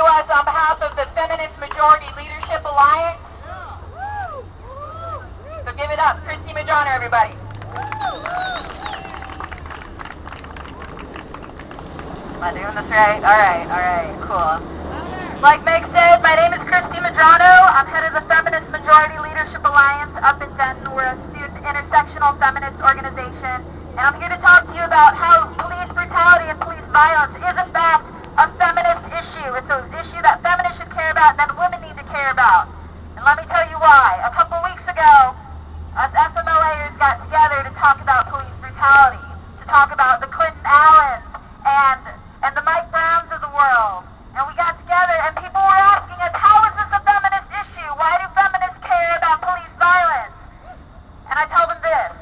to us on behalf of the Feminist Majority Leadership Alliance. So give it up, Christy Madrona, everybody. Am I doing this right? All right, all right, cool. Like Meg said, my name is Christy Madrano. I'm head of the Feminist Majority Leadership Alliance up in Denton. We're a student intersectional feminist organization. And I'm here to talk to you about how police brutality and police violence is in fact a feminist issue. It's an issue that feminists should care about that women need to care about. And let me tell you why. A couple weeks ago, us FMLAers got together to talk about police brutality, to talk about the Clinton Allens and and the Mike Browns of the world. And we got together and people were asking us, how is this a feminist issue? Why do feminists care about police violence? And I told them this.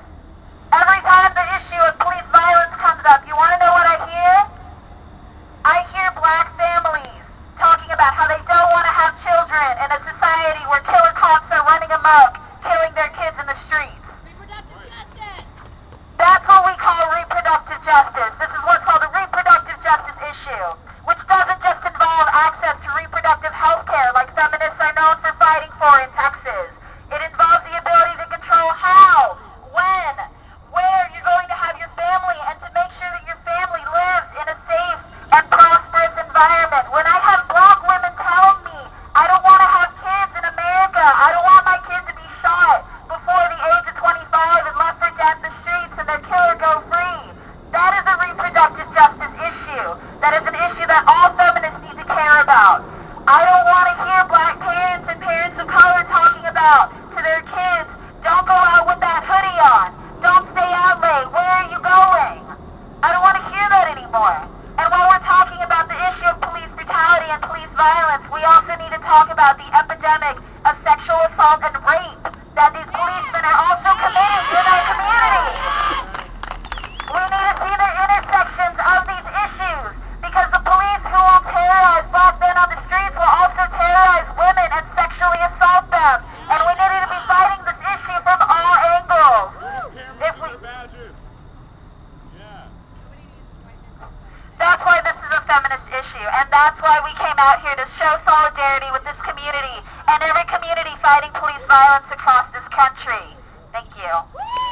Every time the issue of police violence comes up, you want to know what I hear? I hear black families talking about how they don't want to have children in a society where killer cops are running amok, killing their kids in the streets. Reproductive justice! That's what we call reproductive justice. This is what's called a reproductive justice issue, which doesn't just involve access to reproductive health care like feminists are known for fighting for in Texas. It involves the ability to control how, when, where you're going to have your family and to make sure that your family lives in a safe and prosperous environment. When I have black women telling me I don't want to have kids in America, I don't want my kids to be shot before the age of 25 and left for dead in the streets and their killer go free. That is a reproductive justice issue. That is an issue that all feminists need to care about. I don't want to hear black parents and parents of color talking about to their kids, don't go out with that hoodie on. Don't stay out late. Where are you going? I don't want to hear that anymore. And while we're talking about the issue of police and police violence, we also need to talk about the epidemic of sexual assault and rape that these policemen are feminist issue, and that's why we came out here to show solidarity with this community and every community fighting police violence across this country. Thank you.